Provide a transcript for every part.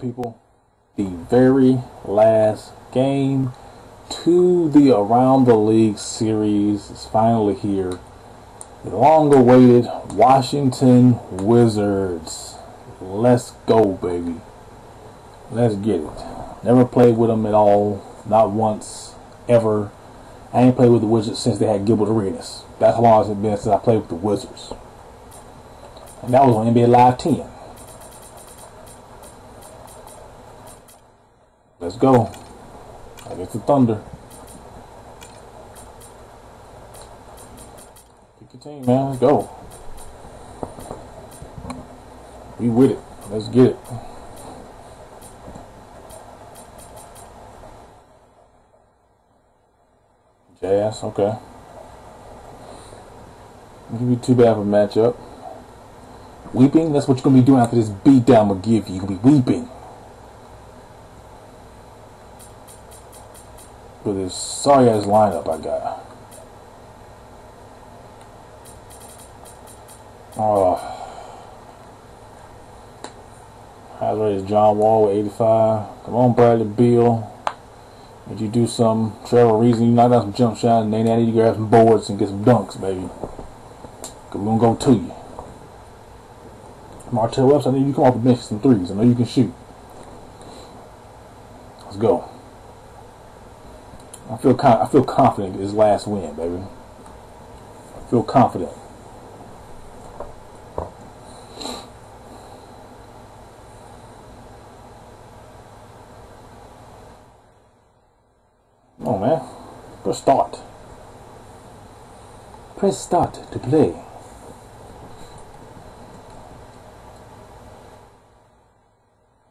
People? The very last game to the Around the League series is finally here. The long awaited Washington Wizards. Let's go, baby. Let's get it. Never played with them at all. Not once. Ever. I ain't played with the Wizards since they had Gilbert Arenas. That's how long it's been since I played with the Wizards. And that was on NBA Live 10. Let's go. Against the Thunder. Pick your team, man. Let's go. We with it. Let's get it. Jazz, okay. Give you too bad of a matchup. Weeping, that's what you're gonna be doing after this beatdown I'm gonna give you. You're gonna be weeping. With this sorry ass lineup I got. Oh. Highlight is John Wall with 85. Come on, Bradley Beal. Did you do some Trevor Ariza? You knock down some jump shots, and then I need to grab some boards and get some dunks, baby. Cause we're gonna go to you. Martell Webster, I need you to come off the bench some threes. I know you can shoot. Let's go. I feel I feel confident his last win, baby. I feel confident. Oh man, press start. Press start to play.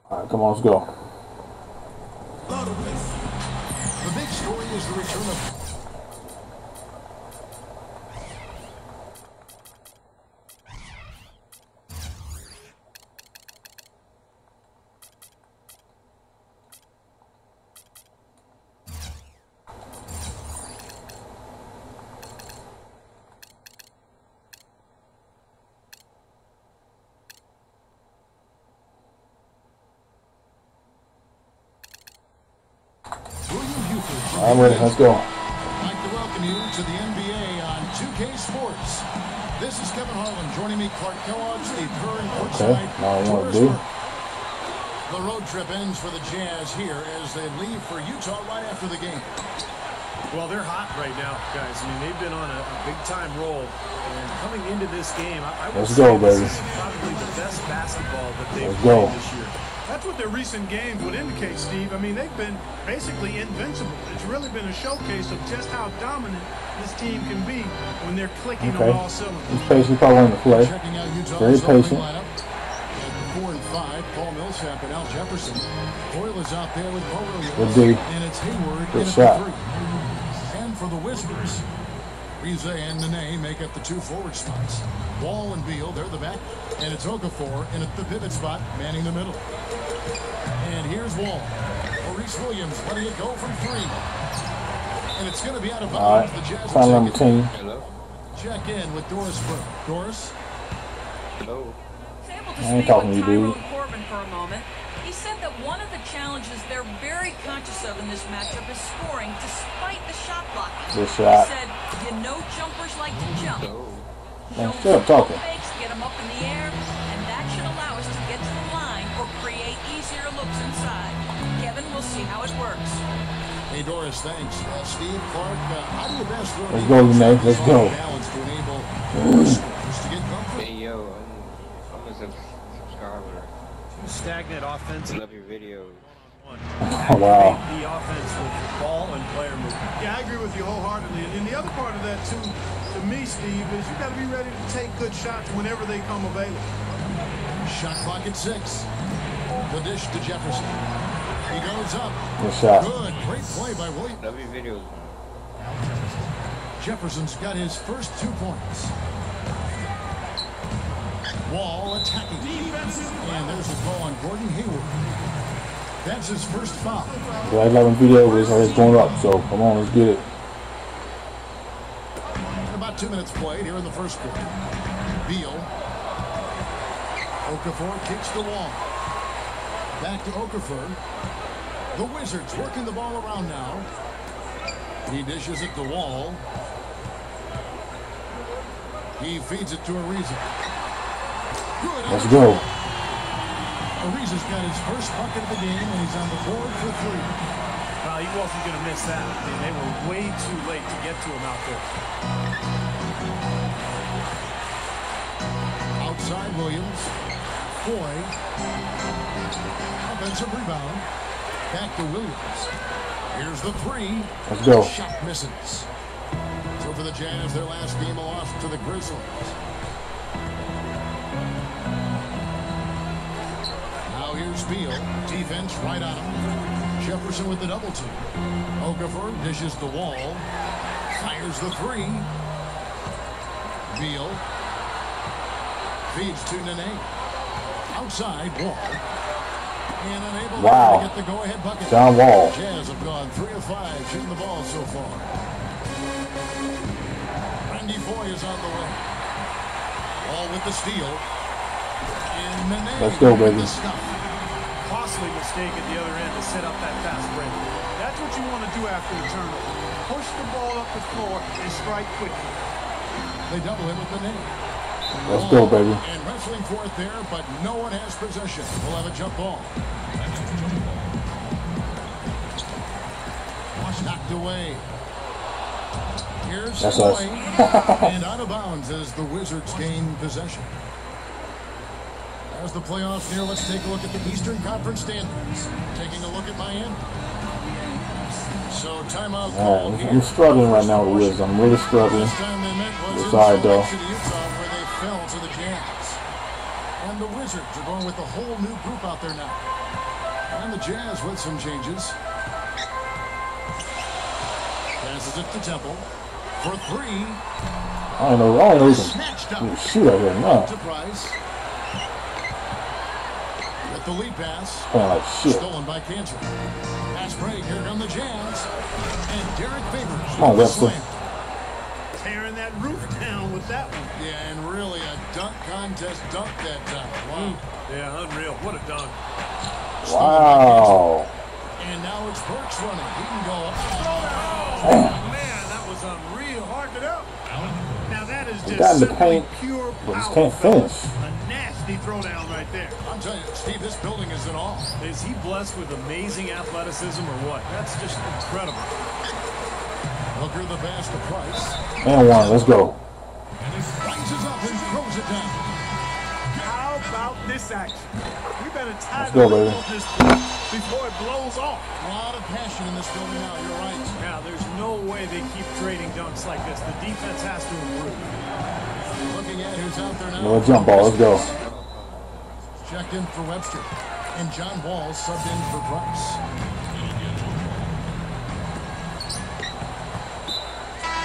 All right, come on, let's go. どうしよう。I'm ready. Let's go. I'd like to welcome you to the NBA on 2K Sports. This is Kevin Harlan joining me, Clark Kellogg, Steve Kerr and, Okay, courtside. now I know what to do. The road trip ends for the Jazz here as they leave for Utah right after the game. Well, they're hot right now, guys. I mean, they've been on a, a big-time roll. And coming into this game, I, I would Let's say go, this baby. is probably the best basketball that they've Let's played go. this year. That's what their recent games would indicate, Steve. I mean, they've been basically invincible. It's really been a showcase of just how dominant this team can be when they're clicking Okay. on all cylinders. He's patient, probably wanting to play. Checking out Utah's Very patient. lineup. At four and five, Paul Millsap and Al Jefferson. Boyle is out there with Bo Good D. And it's Hayward Good in at shot. three. And for the Wizards, Rize and Nene make up the two forward spots. Wall and Beal, they're the back. And it's Okafor in at the pivot spot, manning the middle. And here's Wall. Maurice Williams letting it go from three. And it's going to be out of bounds. right, The Jazz final will number take it. 10. Check in with Doris Burke. Doris? Able to I ain't talking to you, dude. Tyrone Corbin for a moment. He said that one of the challenges they're very conscious of in this matchup is scoring despite the shot block. Good shot. He said, you know jumpers like to jump. Man, shut up talking. Fakes get them up in the air, and that should allow us to get to the line or create easier looks inside. Kevin, we'll see how it works. Hey Doris, thanks. Uh, Steve, Clark, uh, how do you best run Let's go, Renee. Let's go. balance to enable your scorers to get comfort? Hey yo, I'm, I'm a subscriber. Stagnant offense. Love your videos. Oh, wow. The offense with ball and player movement. Yeah, I agree with you wholeheartedly. And the other part of that, too, to me, Steve, is you got to be ready to take good shots whenever they come available. Shot clock at six. The dish to Jefferson. He goes up. Good shot. Good. Great play by Williams. Love your videos. Jefferson's got his first two points. Wall attacking. And there's a call on Gordon Hayward. That's his first foul. The 11 video is already going up, so come on, let's get it. About two minutes played here in the first quarter. Beal. Okafor kicks the wall. Back to Okafor. The Wizards working the ball around now. He dishes it to Wall. He feeds it to Ariza. Good. Let's go. Ariza's got his first bucket of the game, and he's on the board for three. Well, he wasn't going to miss that. I mean, they were way too late to get to him out there. Outside Williams. Foye. Offensive rebound. Back to Williams. Here's the three. Let's go. Shot misses. So for the Jazz, their last game a loss to the Grizzlies. Beal. Defense right on him. Jefferson with the double team. Okafor dishes the wall. Fires the three. Beal. Feeds to Nene. Outside, Wall. And unable Wow. to get the go-ahead bucket. John Wall. Jazz have gone three of five shooting the ball so far. Randy Foye is on the way. Ball with the steal. And Nene Let's go, with baby. The scuff. Costly mistake at the other end to set up that fast break. That's what you want to do after a turnover. Push the ball up the floor and strike quickly. They double him with Nene. Let's go, baby. And wrestling for it there, but no one has possession. We'll have a jump ball. Knocked away. Here's That's Foye. us. and out of bounds as the Wizards gain possession. As the playoffs near, let's take a look at the Eastern Conference standings. Taking a look at Miami. So timeout All right, here. I'm struggling right now with Wiz. I'm really struggling. Last time they met was It's in all right, though. Lake City, Utah, where they fell to the Jazz. And the Wizards are going with a whole new group out there now. And the Jazz with some changes. Passes it to Temple for three. I don't know. I don't know. Who Snatched can up shoot out here. No, to With the lead pass. playing like shit. Stolen by Kanter. Pass break. Here come the Jazz. And Derek Favors. Come on, with the slam. Tearing that roof down with that one. Yeah, and really a dunk contest dunk that time. Wow. Mm. Yeah, unreal. What a dunk. Wow. And now it's Burks running. He can go up. Oh, man, that was unreal. Hard it up. Now that is He just got in the simply paint, pure but just can't fellas. finish. A nasty throwdown right there. I'm telling you, Steve, this building is in awe. Is he blessed with amazing athleticism or what? That's just incredible. Booker the pass to Price. And one. Let's go. Rises up and throws it down. How about this action? We better tie Let's go, baby. this before it blows off. A lot of passion in this building now. You're right. Now, there's no way they keep trading dunks like this. The defense has to improve. Looking at who's out there now. Another jump ball. Let's go. Checked in for Webster. And John Wall subbed in for Price.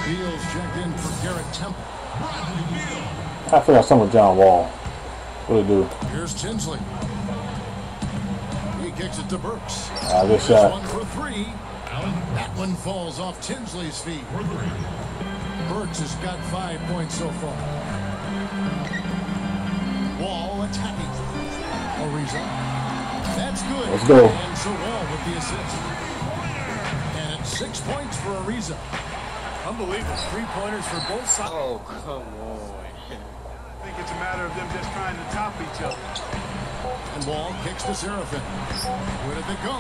Beals checked in for Garrett Temple. I feel like something with John Wall. What it do? Here's Tinsley. He kicks it to Burks. Ah, good This shot. one for three. That one falls off Tinsley's feet. Burks has got five points so far. Wall attacking. Ariza. That's good. Let's go. And so Wall with the assist. And it's six points for Ariza. Unbelievable. Three-pointers for both sides. Oh, come on. I think it's a matter of them just trying to top each other. And Wall kicks to Seraphin. Where did they go?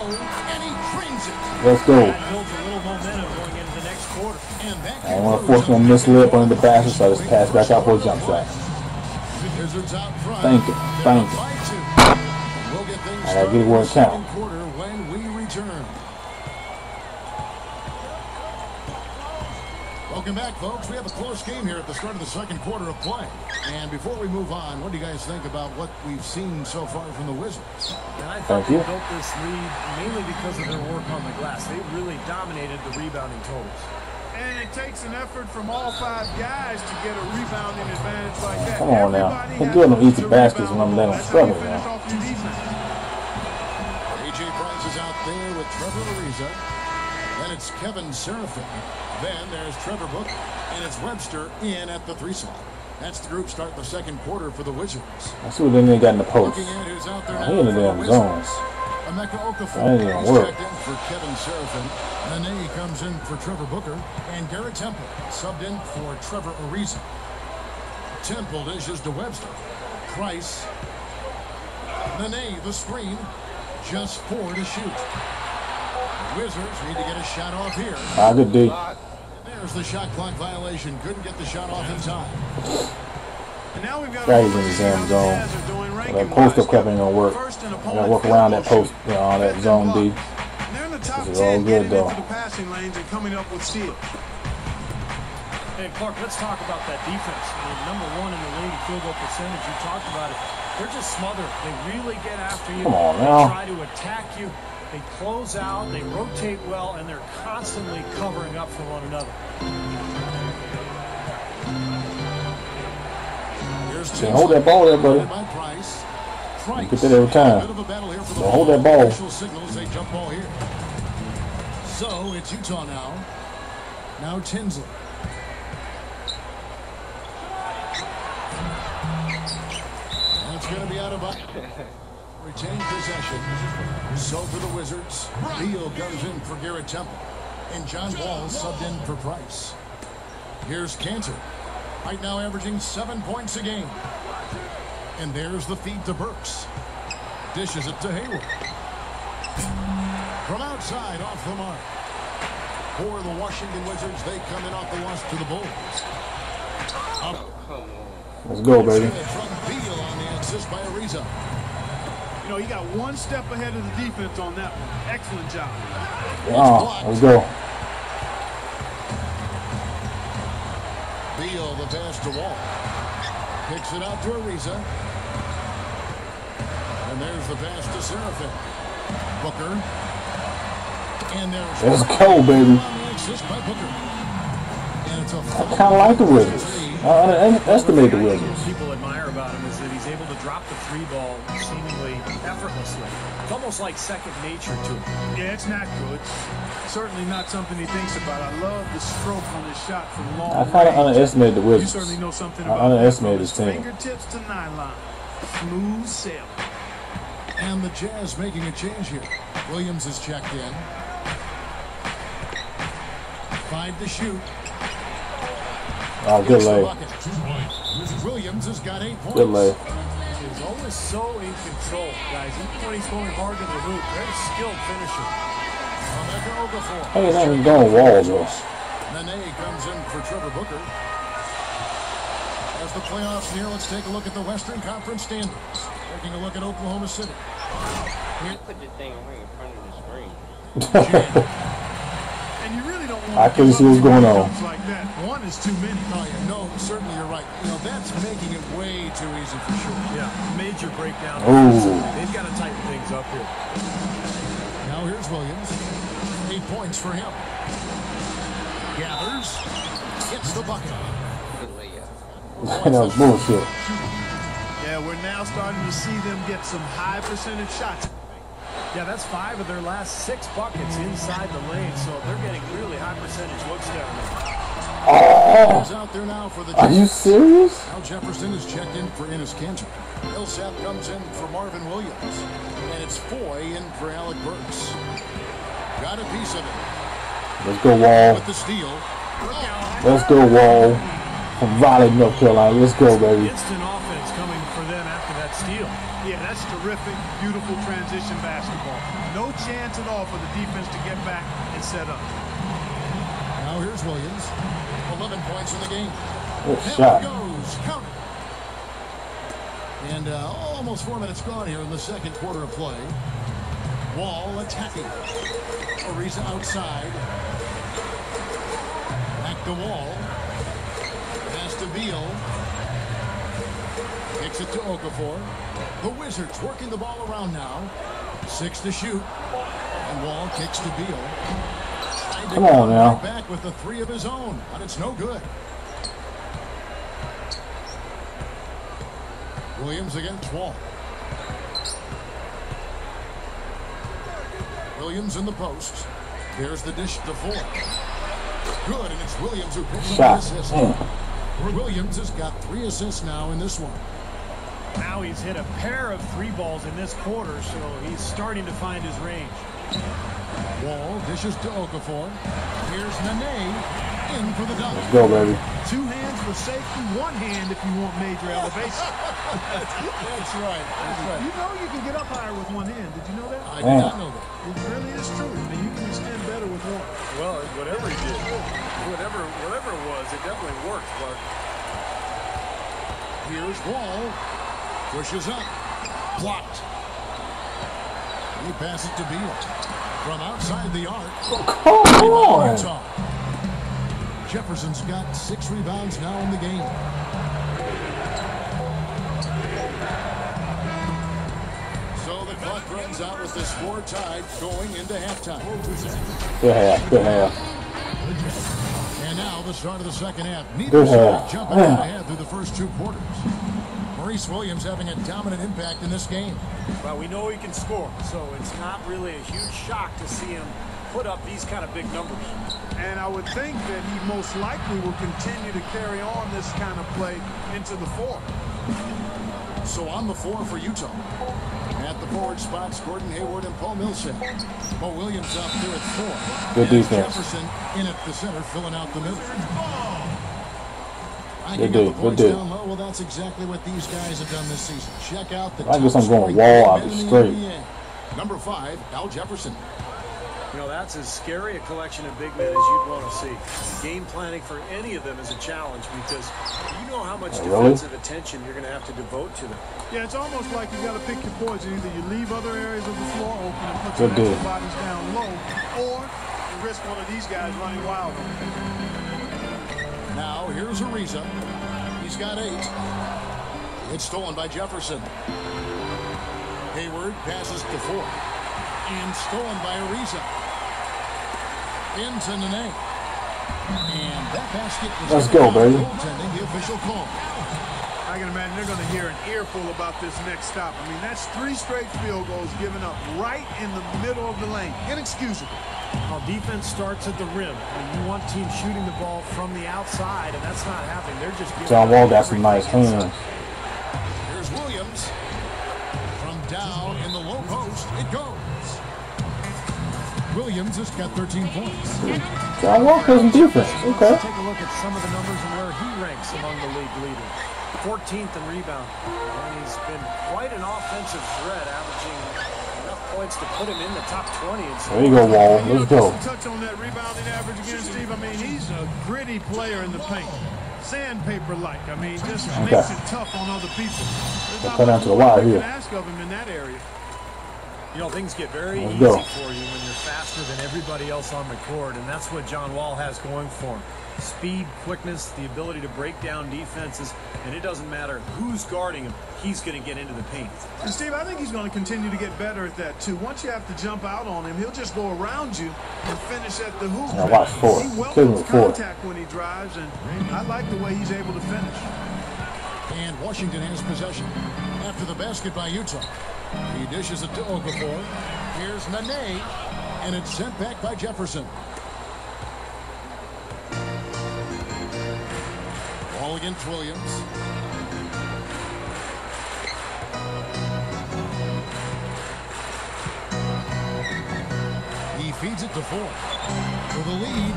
And he trains it. Let's go. Builds a little momentum going into the next quarter. And that I didn't want to force him to miss lip under the basket, so I just pass back out for a jump shot. Out front. Thank you. Thank you. In it the second count. quarter when we return. Welcome back, folks. We have a close game here at the start of the second quarter of play. And before we move on, what do you guys think about what we've seen so far from the Wizards? And I thought Thank they you. built this lead mainly because of their work on the glass. They really dominated the rebounding totals. And it takes an effort from all five guys to get a rebounding advantage like that. Come on now. Everybody Quit has giving them easy baskets when I'm letting them That's how you struggle now. With Trevor Ariza. Then it's Kevin Seraphin. Then there's Trevor Booker. And it's Webster in at the three slot. That's the group starting the second quarter for the Wizards. Let's see what they got in the post. Looking at who's out there Oh, now he in the damn Wizards. zone. Emeka Okafor is checked in for Kevin Seraphin. Nene comes in for Trevor Booker. And Garrett Temple subbed in for Trevor Ariza. Temple dishes to Webster. Price. Nene, the screen. Just four to shoot. The Wizards need to get a shot off here. Ah, good D. There's the shot clock violation. Couldn't get the shot off in time. And now we've got Guys to in look the to damn zone. Jazz are doing That ranking-wise. post up cup ain't gonna work. First in I opponent gotta work around that post, shooting. you know, that zone D. They're in the top This is all good, though. the passing lanes and coming up with steals. Hey, Clark, let's talk about that defense. I mean, number one in the league field goal percentage. You talked about it. They're just smothered. They really get after you. Come on they now. try to attack you. They close out. They rotate well, and they're constantly covering up for one another. Here's hold that ball there, buddy. You Price. Price. get that every time. A bit of a battle here for the Well, hold that ball. Official signals a jump ball here. So it's Utah now. Now Tinsley. That's going to be out of bounds. Retained possession. So for the Wizards, Beal comes in for Garrett Temple. And John Wall subbed in for Price. Here's Kanter. Right now averaging seven points a game. And there's the feed to Burks. Dishes it to Hayward. From outside, off the mark. For the Washington Wizards, they come in off the loss to the Bulls. Up Let's go, baby. from Beal on the assist by Ariza. You know, he got one step ahead of the defense on that one. Excellent job. Ah, let's go. Beal, the pass to Wall. Picks it out to Ariza. And there's the pass to Seraphin. Booker. And there's Let's go, baby. on the assist by Booker. And it's a I kind of like the Wizards. I underestimate the What Wizards. people admire he's able to drop the three ball seemingly effortlessly. It's almost like second nature to him. Yeah, it's natural. It's certainly not something he thinks about. I love the stroke on his shot from long I kind of underestimated the You certainly know something I underestimated that. his team. Fingertips to nylon. Smooth sailing. And the Jazz making a change here. Williams is checked in. Five to shoot. Oh, good Gets lay. Williams has got eight points. Good lay. He's always so in control, guys. Even when he's going hard to the hoop, very skilled finisher. Hey, that ain't going wall, though. Nene comes in for Trevor Booker. As the playoffs near, let's take a look at the Western Conference standings. Taking a look at Oklahoma City. Put the thing right in front of the screen. And you really don't want I couldn't see up what's going on. like that. One is too many. Oh, yeah, no, certainly you're right. You know, that's making it way too easy for sure. Yeah, major breakdown. Ooh. They've got to tighten things up here. Now here's Williams. Eight points for him. Gathers. Gets the bucket. Good layup. that was bullshit. Yeah, we're now starting to see them get some high percentage shots. Yeah, that's five of their last six buckets inside the lane, so they're getting really high percentage looks down there. Oh. He's out there now for the Are you serious? Al Jefferson is checked in for Enes Kanter. Millsap comes in for Marvin Williams. And it's Foye in for Alec Burks. Got a piece of it Let's go, Wall. with the steal. Let's go, Wall. From Raleigh, North Carolina. Let's go, baby. Instant offense coming for them after that steal. Yeah, that's terrific, beautiful transition basketball. No chance at all for the defense to get back and set up. Now here's Williams. 11 points in the game. Good Down shot. it goes. Count it. And uh, almost four minutes gone here in the second quarter of play. Wall attacking. Ariza outside. Back to Wall. Beal. Kicks it to Okafor. The Wizards working the ball around now. Six to shoot. And Wall kicks to Beal. Come on now. Back with the three of his own, but it's no good. Williams against Wall. Williams in the post. There's the dish to four. Good, and it's Williams who picks up the assist. Mm. Williams has got three assists now in this one. Now he's hit a pair of three balls in this quarter, so he's starting to find his range. Wall dishes to Okafor. Here's Nene in for the double. Let's go, baby. Two hands for safety, one hand if you want major elevation. That's right. That's right. You know you can get up higher with one hand. Did you know that? I did not know that. It really is true. I mean, you can extend better with one. Well, whatever he did, whatever whatever it was, it definitely worked, Clark. Here's Wall. Pushes up. Blocked. He passes to Beal. From outside the arc. Oh, Come on. Utah. Jefferson's got six rebounds now in the game. So the clock runs out with the score tied going into halftime. Good half. Good half. And now the start of the second half. Neither side half. jumping out ahead through the first two quarters. Maurice Williams having a dominant impact in this game. Well, we know he can score, so it's not really a huge shock to see him put up these kind of big numbers. And I would think that he most likely will continue to carry on this kind of play into the fourth. So on the floor for Utah. At the forward spots, Gordon Hayward and Paul Millsap. Mo Williams up there at four. Good And defense. Jefferson in at the center, filling out the middle. I Good can the good points low. Well, that's exactly what these guys have done this season. Check out the I guess I'm going scoring wall out man the in straight. NBA. Number five, Al Jefferson. You know, that's as scary a collection of big men as you'd want to see. Game planning for any of them is a challenge because you know how much really? defensive attention you're going to have to devote to them. Yeah, it's almost like you got to pick your poison. Either you leave other areas of the floor open and put Good your deal. extra bodies down low, or you risk one of these guys running wild. on you. Now, here's Ariza. He's got eight. It's stolen by Jefferson. Hayward passes to four. And stolen by Ariza. Into Nene. And that basket was Let's go, out baby. the official call. I can imagine they're going to hear an earful about this next stop. I mean, that's three straight field goals given up right in the middle of the lane. Inexcusable. Well, defense starts at the rim. I mean, you want teams shooting the ball from the outside, and that's not happening. They're just giving John up Wall got some nice everything inside. hands. Here's Williams. From down in the low post, it goes. Williams has got 13 points. John Wall plays some defense. Okay. Let's take a look at some of the numbers and where he ranks among the league leaders. 14th in rebound. And he's been quite an offensive threat, averaging enough points to put him in the top 20. And There you go, Wall. You know, Let's go. just touch on that rebounding average again, Steve. I mean, he's a gritty player in the paint. Sandpaper-like. I mean, just Okay. makes it tough on other people. There's not come down to the more wire here. ask of him in that area. You know, things get very Let's easy go. for you when you're faster than everybody else on the court, and that's what John Wall has going for him. Speed, quickness, the ability to break down defenses, and it doesn't matter who's guarding him, he's going to get into the paint. And Steve, I think he's going to continue to get better at that too. Once you have to jump out on him, he'll just go around you and finish at the hoop. Now watch four. He Kill him welcomes with four. contact when he drives, and I like the way he's able to finish. And Washington has possession. After the basket by Utah. He dishes it to Okafor. Here's Nene. And it's sent back by Jefferson. Ball against Williams. He feeds it to four. For the lead.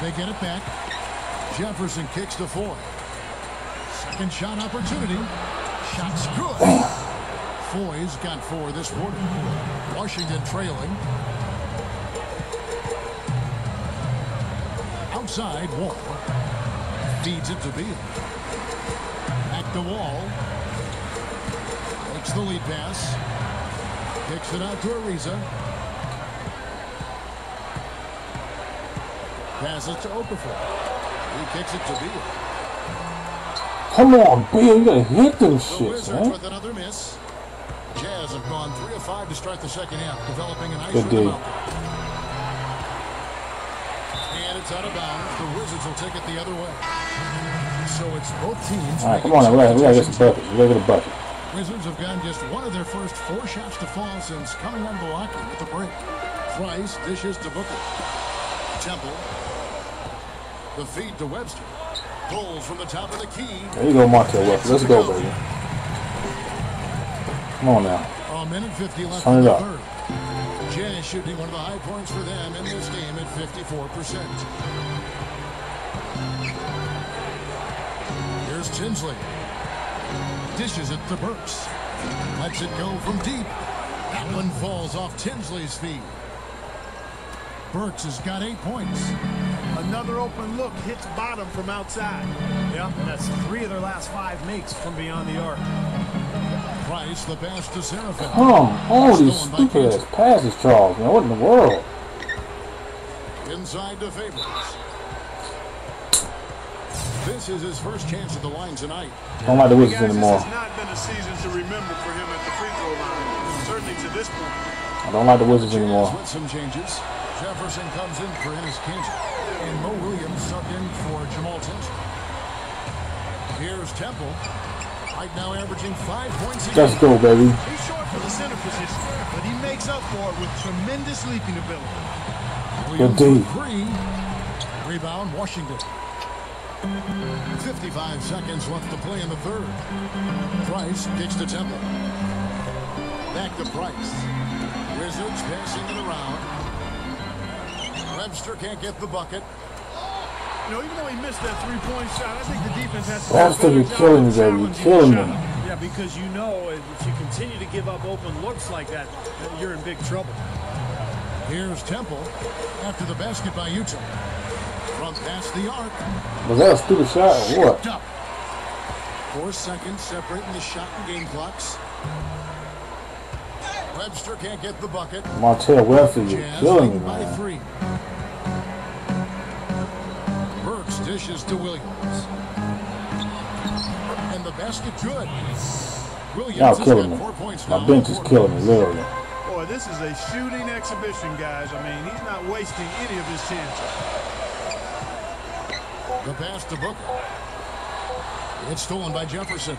They get it back. Jefferson kicks to four. Second shot opportunity. Shot's good. Foye's got four this quarter. Washington trailing. Outside, Wall. Feeds it to Beal. Back to Wall. Takes the lead pass. Kicks it out to Ariza. Passes to Okafor. He kicks it to Beal. Come on, Bill. You gotta hit them The shits, man. with another miss. Jazz have gone three of five to start the second half, developing a nice Good rhythm D. out there. And it's out of bounds. The Wizards will take it the other way. So it's both teams. All right, come on. We gotta, we gotta get some buckets. We gotta get a bucket. Wizards have gotten just one of their first four shots to fall since coming the locker with the break. Price dishes to Booker. Temple. The feed to Webster. Pulls from the top of the key. There you go, West. Let's go, baby. Come on now. A minute 50 left Turn it up. third. Jazz shooting one of the high points for them in this game at 54%. Here's Tinsley. Dishes it to Burks. Lets it go from deep. That one falls off Tinsley's feet. Burks has got eight points. Another open look hits bottom from outside. Yep, and that's three of their last five makes from beyond the arc. Price the pass to Seraphin. Come on, oh, these Stolen stupid ass passes, Charles, man. What in the world? Inside to Favors. This is his first chance at the line tonight. Don't like the Wizards anymore. this has not been a season to remember for him at the free throw line. Certainly to this point. I don't like the Wizards anymore. with some changes. Jefferson comes in for Enes Kanter. And Mo Williams subbed in for Jamal Tinsley. Here's Temple. Right now averaging five points a Let's go, baby. He's short for the center position, but he makes up for it with tremendous leaping ability. Williams D. three. Rebound, Washington. 55 seconds left to play in the third. Price kicks to Temple. Back to Price. Wizards passing it around. Webster can't get the bucket. You know, even though he missed that three-point shot, I think the defense has to Bastard, do a you're killing me, of. You're killing the me. Yeah, because you know if you continue to give up open looks like that, that you're in big trouble. Here's Temple after the basket by Utah. From past the arc. Was that a stupid shot or what? Up. Four seconds separating the shot and game clocks. Webster can't get the bucket. Martell Webster, you're killing me, leading by man. three. Dishes to Williams. And the basket good. Williams Y'all killing me. four points My bench is killing me, literally. Boy, this is a shooting exhibition, guys. I mean, he's not wasting any of his chances. The pass to Booker. It's stolen by Jefferson.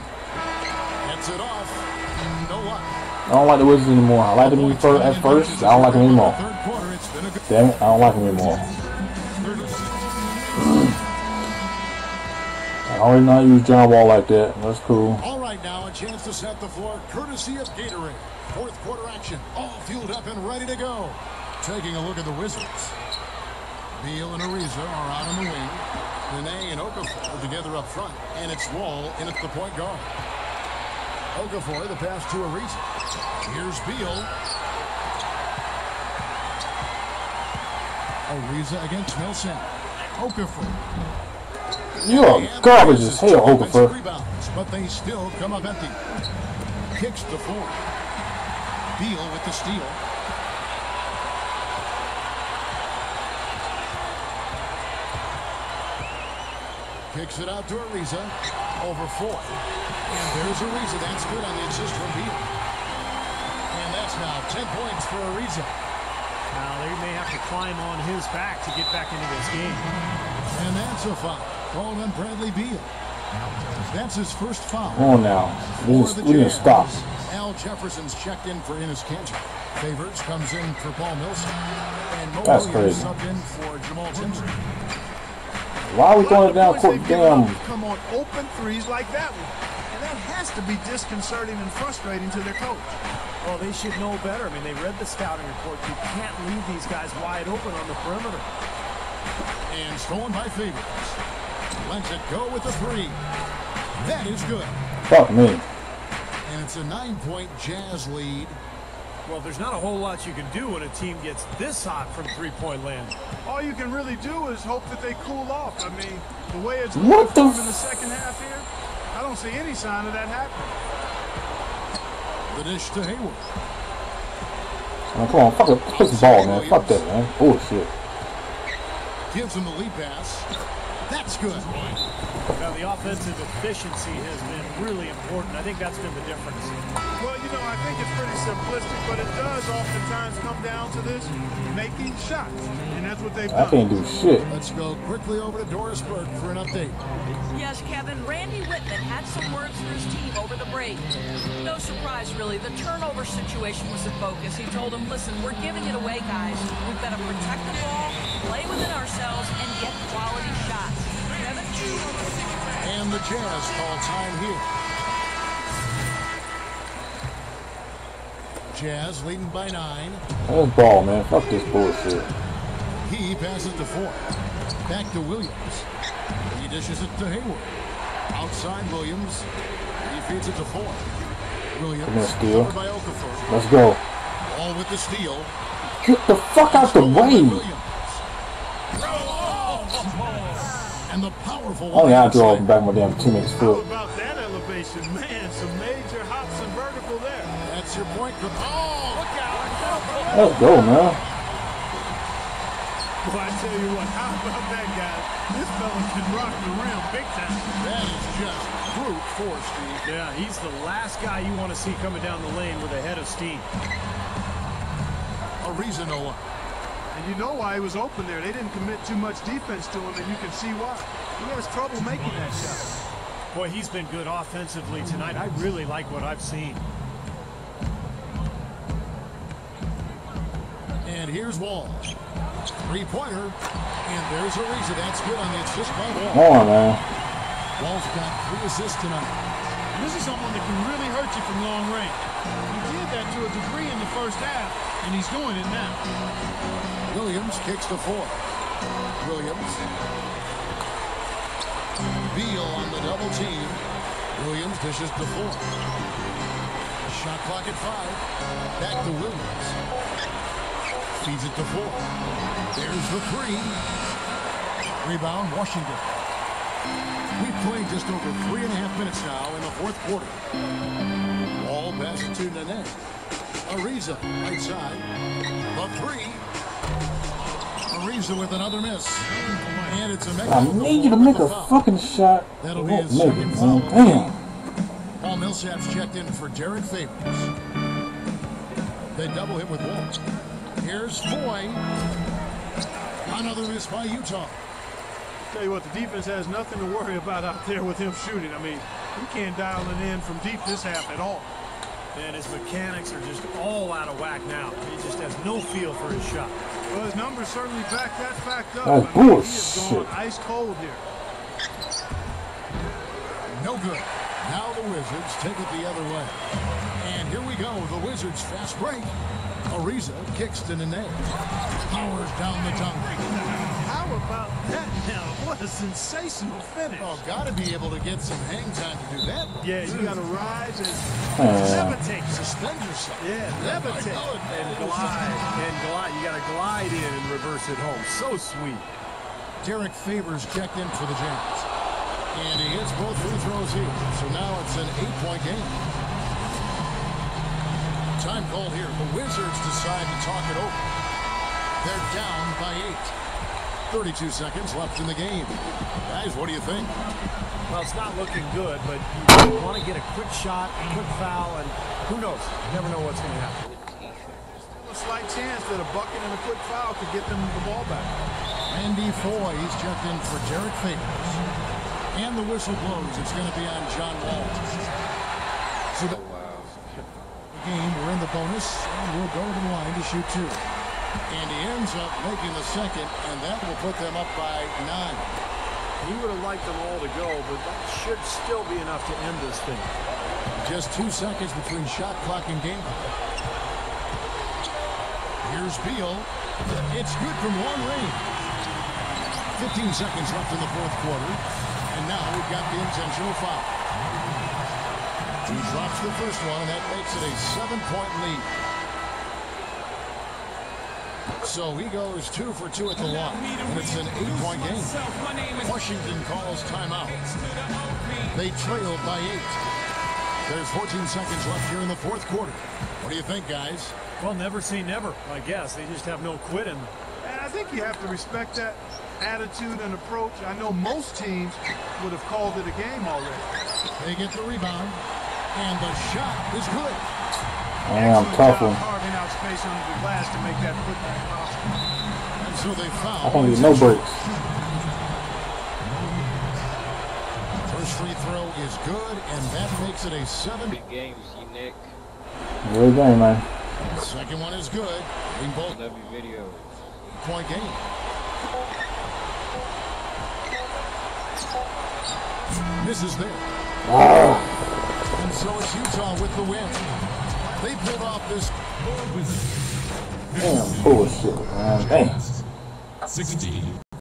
Gets it off. No luck. I don't like the Wizards anymore. I liked them fir- at first. I don't like them anymore. Third quarter, it's been a good Damn it, I don't like them anymore. I how to use John Wall like that. That's cool. All right, now a chance to set the floor, courtesy of Gatorade. Fourth quarter action, all fueled up and ready to go. Taking a look at the Wizards. Beal and Ariza are out on the wing. Nene and Okafor together up front, and it's Wall in at the point guard. Okafor, the pass to Ariza. Here's Beal. Ariza against Millsap. Okafor. You're garbage as hell, Okafor. Rebounds, but they still come up empty. Kicks to four. Beal with the steal. Kicks it out to Ariza. Over four. And there's Ariza. That's good on the assist from Beal. And that's now 10 points for Ariza. Now they may have to climb on his back to get back into this game. And that's a foul. Called on Bradley Beal. That's his first foul. Come on now. We need, For the we need to stop. Al Jefferson's checked in for Enes Kanter. Favors comes in for Paul Millsap. And Mo That's Williams crazy. subbed in for Jamal Tinsley. Why are we throwing it down Boys, court? they've given up Damn. come on open threes like that one. And that has to be disconcerting and frustrating to their coach. Well, they should know better. I mean, they read the scouting report. You can't leave these guys wide open on the perimeter. And stolen by Favors. Lets it go with the three. That is good. Fuck me. And it's a nine-point Jazz lead. Well, there's not a whole lot you can do when a team gets this hot from three-point land. All you can really do is hope that they cool off. I mean, the way it's What the going f- in the second half here, I don't see any sign of that happening. The dish to Hayward. Man, come on, fuck the Play some ball, man. Fuck that, man. Bullshit. Gives him the lead pass. That's good. Now, the offensive efficiency has been really important. I think that's been the difference. Well, you know, I think it's pretty simplistic, but it does oftentimes come down to this making shots. And that's what they've I done. can't do shit. Let's go quickly over to Doris Burke for an update. Yes, Kevin, Randy Wittman had some words for his team over the break. No surprise, really. The turnover situation was the focus. He told them, listen, we're giving it away, guys. We've got to protect the ball, play within ourselves, and get quality shots. Kevin, And the Jazz call time here. Jazz leading by nine. That's ball, man. Fuck this bullshit. He passes to four. Back to Williams. He dishes it to Hayward. Outside Williams. He feeds it to four. Williams. Steal. By Okafor. Let's go. All with the steal. Get the fuck out the way. Williams. And the powerful Only I line draw save. back my damn teammate's How about that elevation? Man, some major hops and vertical there. That's your point. Oh, look out. Let's go, man. Boy, I tell you what, how about that guy? This fella can rock the rim big time. That is just brute force, Steve. Yeah, he's the last guy you want to see coming down the lane with a head of steam. A reason no one. And you know why he was open there. They didn't commit too much defense to him, and you can see why. He has trouble making that shot. Boy, he's been good offensively tonight. I really like what I've seen. And here's Wall. Three-pointer. And there's a reason. That's good on the assist by Wall. Come on, man. Wall's got three assists tonight. And This is someone that can really hurt you from long range. He did that to a degree in the first half, and he's doing it now. Williams kicks to four. Williams. Beal on the double team. Williams dishes to four. Shot clock at five. Back to Williams. Feeds it to four. There's the three. Rebound, Washington. We've played just over three and a half minutes now in the fourth quarter. All pass to Nene. Ariza, right side. The three. Ariza with another miss. And it's a I need you to make a fucking shot. That'll be his make it, second man. foul. Damn. Paul Millsap's checked in for Derek Favors. They double him with Wall. Here's Foye. Another miss by Utah. Tell you what, the defense has nothing to worry about out there with him shooting. I mean, he can't dial it in from deep this half at all. And his mechanics are just all out of whack now. He just has no feel for his shot. Well, his numbers certainly back that fact up. That's I mean, he is going ice cold here. No good. Now the Wizards take it the other way. And here we go. The Wizards fast break. Ariza kicks to Nene. Powers down the dunk. How about that now? What a sensational finish. Oh, got to be able to get some hang time to do that. Yeah, you got to rise and Uh, levitate. Suspend yourself. Yeah, levitate. And glide, and glide. You got to glide in and reverse it home. So sweet. Derek Favors checked in for the Jazz. And he hits both free throws here. So now it's an eight-point game. Time call here. The Wizards decide to talk it over. They're down by eight. 32 seconds left in the game. Guys, what do you think? Well, it's not looking good, but you want to get a quick shot, a quick foul, and who knows? You never know what's going to happen. There's still a slight chance that a bucket and a quick foul could get them the ball back. Randy Foye, he's checked in for Derek Favors. And the whistle blows. It's going to be on John Wall. So the oh, game, we're in the bonus, and we'll go to the line to shoot two. And he ends up making the second, and that will put them up by nine. He would have liked them all to go, but that should still be enough to end this thing. Just two seconds between shot clock and game clock. Here's Beal. It's good from long range. 15 seconds left in the fourth quarter. And now we've got the intentional foul. He drops the first one, and that makes it a seven-point lead. So he goes two for two at the line, and it's an eight-point game. Washington calls timeout. They trail by eight. There's 14 seconds left here in the fourth quarter. What do you think, guys? Well, never say never, I guess. They just have no quit in them. And I think you have to respect that attitude and approach. I know most teams would have called it a game already. They get the rebound, and the shot is good. Damn, Excellent tough job one. carving out space under the glass to make that putback possible. And so they foul. I can't get no breaks. First free throw is good, and that makes it a seven. Good game, see Nick. Good game, man. Second one is good. In both Love your videos. point game. Misses there. And so it's Utah with the win. They pulled off this Damn bullshit, man. Damn. 16.